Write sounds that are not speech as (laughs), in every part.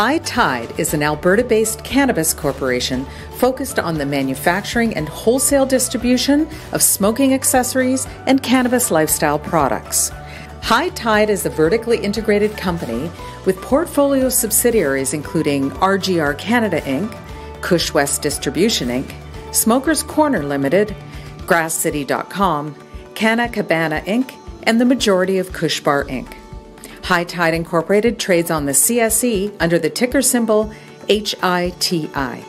High Tide is an Alberta based cannabis corporation focused on the manufacturing and wholesale distribution of smoking accessories and cannabis lifestyle products. High Tide is a vertically integrated company with portfolio subsidiaries including RGR Canada Inc., Kush West Distribution Inc., Smokers Corner Limited, GrassCity.com, Canna Cabana Inc., and the majority of Kush Bar Inc. High Tide Incorporated trades on the CSE under the ticker symbol HITI.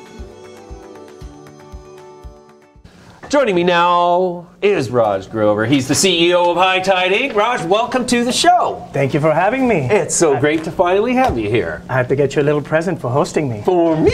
Joining me now is Raj Grover. He's the CEO of High Tide Inc. Raj, welcome to the show. Thank you for having me. It's so great to finally have you here. I have to get you a little present for hosting me. For me!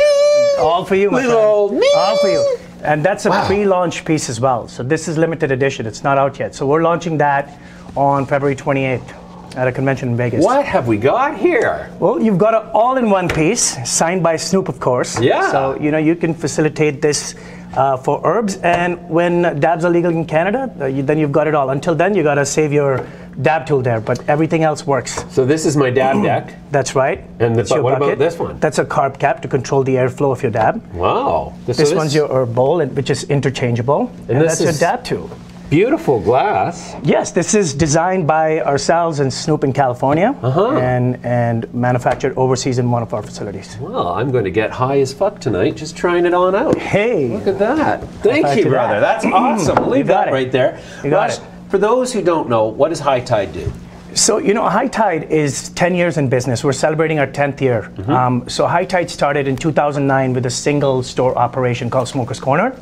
All for you, my Little friend. me! All for you. And that's a Wow. pre-launch piece as well. So this is limited edition. It's not out yet. So we're launching that on February 28th at a convention in Vegas. What have we got here? Well, you've got an all-in-one piece signed by Snoop, of course. Yeah. So you know you can facilitate this uh, for herbs, and when dabs are legal in Canada, uh, you, then you've got it all. Until then, you got to save your dab tool there, but everything else works. So this is my dab deck. (clears throat) That's right. And the- That's your but what about this one? That's a carb cap to control the airflow of your dab. Wow. This so one's your herb bowl, which is interchangeable, and, this that's your dab tool. Beautiful glass. Yes, this is designed by ourselves in Snoop in California, Uh-huh. and and manufactured overseas in one of our facilities. Well, I'm going to get high as fuck tonight just trying it on out. Hey, Look at that. Thank you, brother. that. That's awesome. Leave that it. right there. You got it. For those who don't know, what does High Tide do? So, you know, High Tide is 10 years in business. We're celebrating our 10th year. Um, so, High Tide started in 2009 with a single store operation called Smoker's Corner.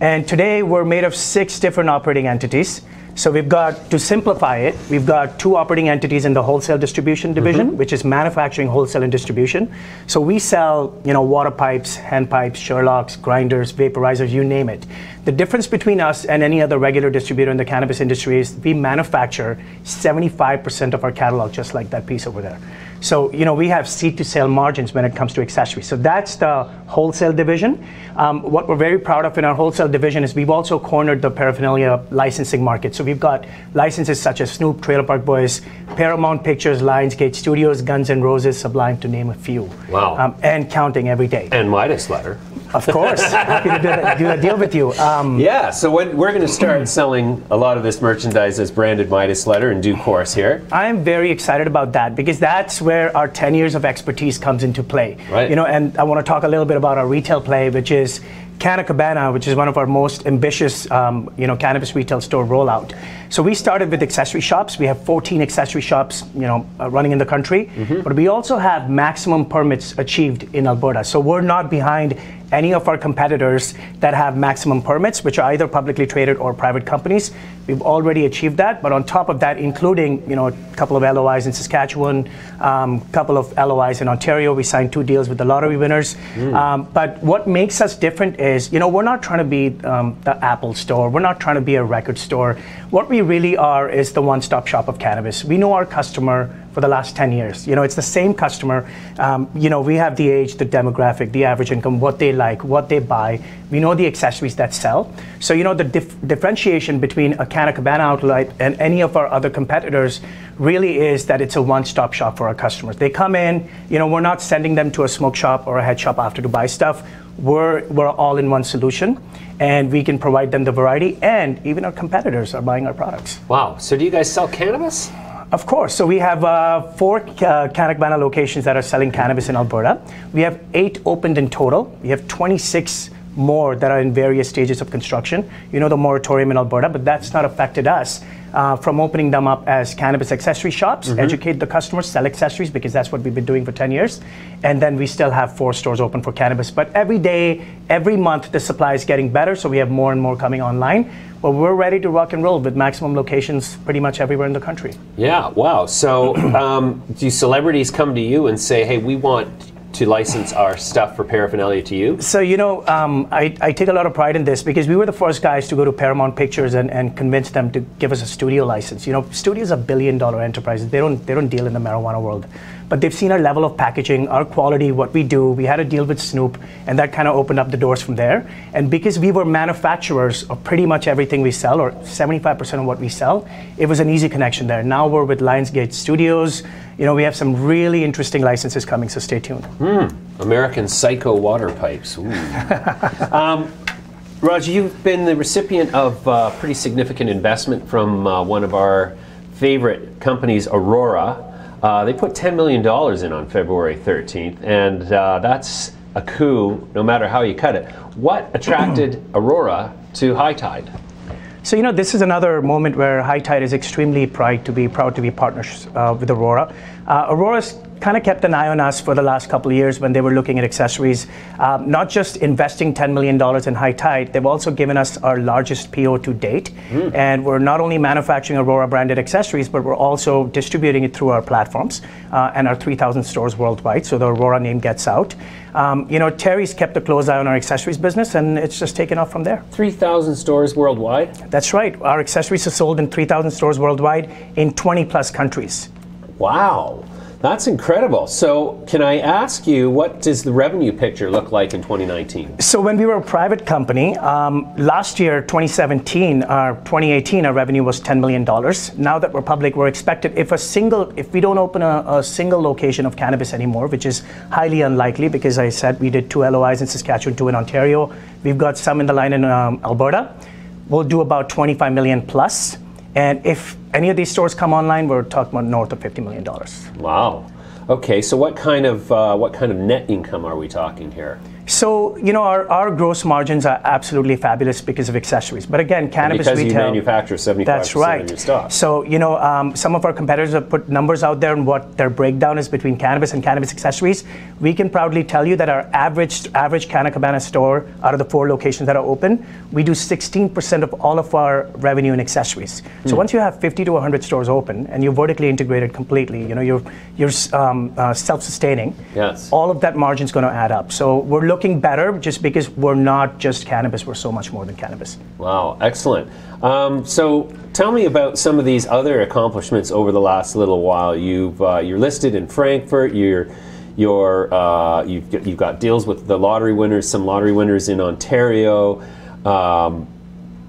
And today we're made of six different operating entities. So, we've got, to simplify it, we've got two operating entities in the wholesale distribution mm-hmm. division, which is manufacturing, wholesale, and distribution. So, we sell, you know, water pipes, hand pipes, Sherlocks, grinders, vaporizers, you name it. The difference between us and any other regular distributor in the cannabis industry is we manufacture 75% of our catalog, just like that piece over there. So, you know, we have seed to sale margins when it comes to accessories. So that's the wholesale division. Um, what we're very proud of in our wholesale division is we've also cornered the paraphernalia licensing market. So we've got licenses such as Snoop, Trailer Park Boys, Paramount Pictures, Lionsgate Studios, Guns N' Roses, Sublime, to name a few. Wow. Um, and counting every day. And Midas letter. Of course. (laughs) Happy to do, that, do a deal with you. Um, Yeah, so when, we're going to start (clears throat) selling a lot of this merchandise as branded Midas letter in due course here. I'm very excited about that because that's where our 10 years of expertise comes into play. Right. You know, and I want to talk a little bit about our retail play, which is Canna Cabana, which is one of our most ambitious, um, you know, cannabis retail store rollout. So we started with accessory shops. We have 14 accessory shops, you know, uh, running in the country. But we also have maximum permits achieved in Alberta. So we're not behind any of our competitors that have maximum permits, which are either publicly traded or private companies. We've already achieved that, but on top of that, including you know a couple of LOIs in Saskatchewan, a um, couple of LOIs in Ontario, we signed two deals with the lottery winners. Um, but what makes us different is you know we're not trying to be um, the Apple store, we're not trying to be a record store. What we really are is the one-stop shop of cannabis. We know our customer for the last 10 years. You know, it's the same customer. Um, you know, we have the age, the demographic, the average income, what they like, what they buy. We know the accessories that sell. So, you know, the dif- differentiation between a Canna Cabana outlet and any of our other competitors really is that it's a one-stop shop for our customers. They come in, you know, we're not sending them to a smoke shop or a head shop after to buy stuff. We're, we're all in one solution and we can provide them the variety and even our competitors are buying our products. Wow, so do you guys sell cannabis? Of course. So we have uh, four uh, Canna Cabana locations that are selling cannabis in Alberta. We have eight opened in total. We have 26 more that are in various stages of construction. You know the moratorium in Alberta, but that's not affected us uh, from opening them up as cannabis accessory shops, educate the customers, sell accessories because that's what we've been doing for 10 years. And then we still have four stores open for cannabis. But every day, every month, the supply is getting better, so we have more and more coming online. But we're ready to rock and roll with maximum locations pretty much everywhere in the country. Yeah, wow. So (clears throat) um, do celebrities come to you and say, hey, we want to license our stuff for paraphernalia to you? So, you know, um, I, I, take a lot of pride in this because we were the first guys to go to Paramount Pictures and, and convince them to give us a studio license. You know, studios are billion dollar enterprises. They don't, they don't deal in the marijuana world. But they've seen our level of packaging, our quality, what we do. We had a deal with Snoop, and that kind of opened up the doors from there. And because we were manufacturers of pretty much everything we sell, or 75% of what we sell, it was an easy connection there. Now we're with Lionsgate Studios. You know, we have some really interesting licenses coming, so stay tuned. Mm, American Psycho water pipes. (laughs) um, Raj, you've been the recipient of uh, pretty significant investment from uh, one of our favorite companies, Aurora. Uh, they put $10 million in on February 13th, and uh, that's a coup no matter how you cut it. What (clears throat) attracted Aurora to High Tide? So you know, this is another moment where High Tide is extremely proud to be proud to be partners uh, with Aurora. Uh, Aurora's kind of kept an eye on us for the last couple of years when they were looking at accessories. Um, not just investing $10 million in High Tide, they've also given us our largest PO to date. Mm. And we're not only manufacturing Aurora branded accessories, but we're also distributing it through our platforms uh, and our 3,000 stores worldwide. So the Aurora name gets out. Um, you know, Terry's kept a close eye on our accessories business, and it's just taken off from there. 3,000 stores worldwide? That's right. Our accessories are sold in 3,000 stores worldwide in 20 plus countries. Wow. That's incredible. So, can I ask you, what does the revenue picture look like in 2019? So, when we were a private company, um, last year, 2017, our 2018, our revenue was $10 million. Now that we're public, we're expected, if a single, if we don't open a, a single location of cannabis anymore, which is highly unlikely because I said we did two LOIs in Saskatchewan, two in Ontario, we've got some in the line in um, Alberta, we'll do about 25 million plus. And if any of these stores come online, we're talking about north of $50 million. Wow. Okay, so what kind of uh, what kind of net income are we talking here? So, you know, our, our gross margins are absolutely fabulous because of accessories. But again, cannabis because retail. Because you manufacture 75% that's right. of your stuff. So, you know, um, some of our competitors have put numbers out there on what their breakdown is between cannabis and cannabis accessories. We can proudly tell you that our average average Canna Cabana store, out of the four locations that are open, we do 16% of all of our revenue in accessories. So once you have 50 to 100 stores open and you're vertically integrated completely, you know, you're, you're um, uh, self-sustaining, yes. all of that margin is going to add up. So we're looking better just because we're not just cannabis, we're so much more than cannabis. Wow, excellent. Um, so tell me about some of these other accomplishments over the last little while. You've uh, you're listed in Frankfurt. You're you're uh, you've you've got deals with the lottery winners, some lottery winners in Ontario. Um,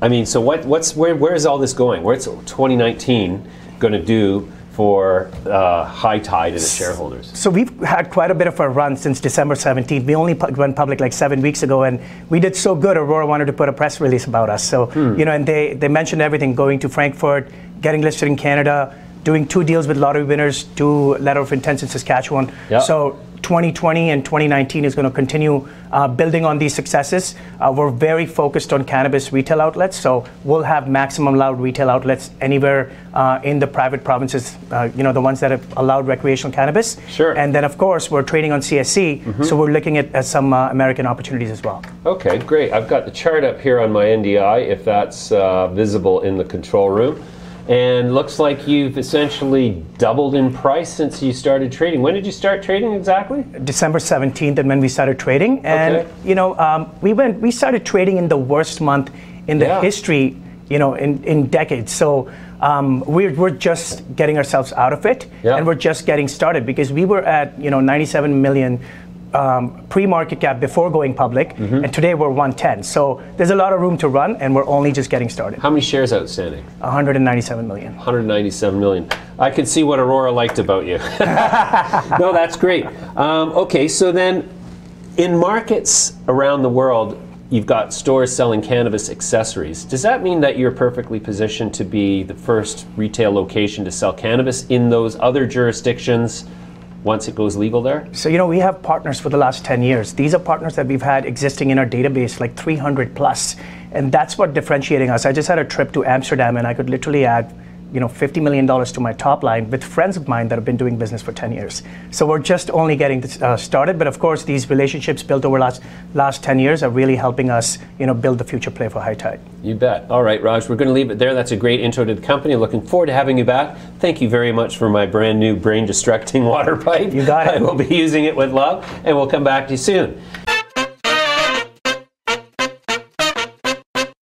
I mean, so what what's where where is all this going? Where's 2019 going to do for uh, High Tide and its shareholders? So we've had quite a bit of a run since December 17th. We only pu- went public like seven weeks ago, and we did so good. Aurora wanted to put a press release about us. So hmm. you know, and they they mentioned everything: going to Frankfurt, getting listed in Canada, doing two deals with lottery winners, two letter of intents in Saskatchewan. Yep. So 2020 and 2019 is going to continue uh, building on these successes. Uh, we're very focused on cannabis retail outlets, so we'll have maximum allowed retail outlets anywhere uh, in the private provinces, uh, you know, the ones that have allowed recreational cannabis. Sure. And then, of course, we're trading on CSE, mm-hmm. so we're looking at, at some uh, American opportunities as well. Okay, great. I've got the chart up here on my NDI, if that's uh, visible in the control room and looks like you've essentially doubled in price since you started trading. When did you start trading exactly? December 17th, and when we started trading, and okay. you know, um, we went, we started trading in the worst month in the yeah. history, you know, in, in decades. So. Um, we're, we're just getting ourselves out of it, yeah. and we're just getting started because we were at you know 97 million um, pre-market cap before going public, mm-hmm. and today we're 110. So there's a lot of room to run, and we're only just getting started. How many shares outstanding? 197 million. 197 million. I can see what Aurora liked about you. (laughs) no, that's great. Um, okay, so then in markets around the world, you've got stores selling cannabis accessories. Does that mean that you're perfectly positioned to be the first retail location to sell cannabis in those other jurisdictions? Once it goes legal there? So, you know, we have partners for the last 10 years. These are partners that we've had existing in our database, like 300 plus. And that's what differentiating us. I just had a trip to Amsterdam and I could literally add you know, $50 million to my top line with friends of mine that have been doing business for 10 years. So we're just only getting this, uh, started, but of course these relationships built over last last 10 years are really helping us, you know, build the future play for High Tide. You bet. All right, Raj, we're going to leave it there. That's a great intro to the company. Looking forward to having you back. Thank you very much for my brand new brain destructing (laughs) water pipe. You got it. I will be using it with love, and we'll come back to you soon.